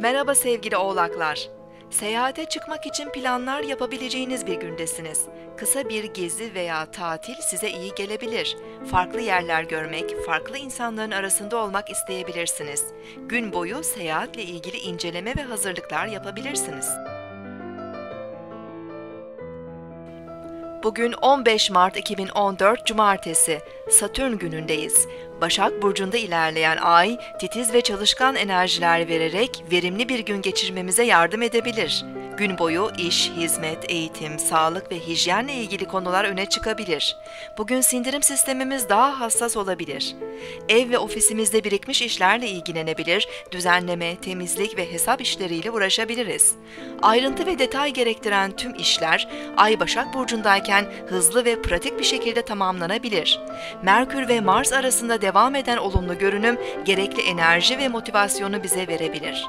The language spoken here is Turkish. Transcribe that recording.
Merhaba sevgili oğlaklar. Seyahate çıkmak için planlar yapabileceğiniz bir gündesiniz. Kısa bir gezi veya tatil size iyi gelebilir. Farklı yerler görmek, farklı insanların arasında olmak isteyebilirsiniz. Gün boyu seyahatle ilgili inceleme ve hazırlıklar yapabilirsiniz. Bugün 15 Mart 2014 Cumartesi, Satürn günündeyiz. Başak Burcu'nda ilerleyen ay, titiz ve çalışkan enerjiler vererek verimli bir gün geçirmemize yardım edebilir. Gün boyu iş, hizmet, eğitim, sağlık ve hijyenle ilgili konular öne çıkabilir. Bugün sindirim sistemimiz daha hassas olabilir. Ev ve ofisimizde birikmiş işlerle ilgilenebilir, düzenleme, temizlik ve hesap işleriyle uğraşabiliriz. Ayrıntı ve detay gerektiren tüm işler Ay Başak Burcu'ndayken hızlı ve pratik bir şekilde tamamlanabilir. Merkür ve Mars arasında devam eden olumlu görünüm gerekli enerji ve motivasyonu bize verebilir.